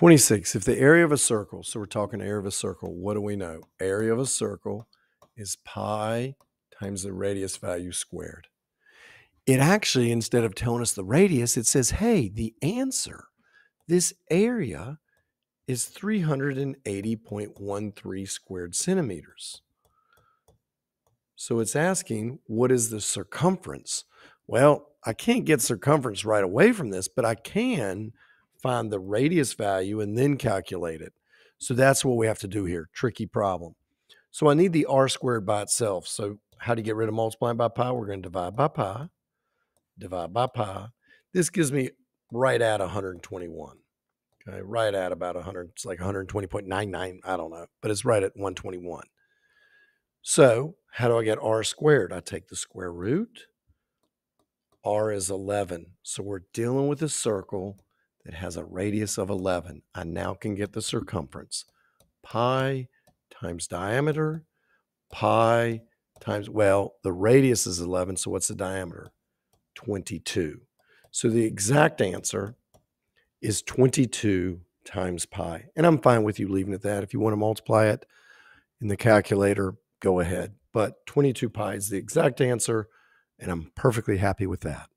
26. If the area of a circle, so we're talking area of a circle, what do we know? Area of a circle is pi times the radius value squared. It actually, instead of telling us the radius, it says, hey, the answer, this area is 380.13 squared centimeters. So it's asking, what is the circumference? Well, I can't get circumference right away from this, but I can find the radius value and then calculate it. So that's what we have to do here. Tricky problem. So I need the r squared by itself. So how do you get rid of multiplying by pi? We're going to divide by pi, divide by pi. This gives me right at 121. Okay, right at about 100. It's like 120.99. I don't know, but it's right at 121. So how do I get r squared? I take the square root. r is 11. So we're dealing with a circle that has a radius of 11. I now can get the circumference. Pi times diameter, pi times, well, the radius is 11, so what's the diameter? 22. So the exact answer is 22 times pi. And I'm fine with you leaving it that. If you want to multiply it in the calculator, go ahead. But 22 pi is the exact answer, and I'm perfectly happy with that.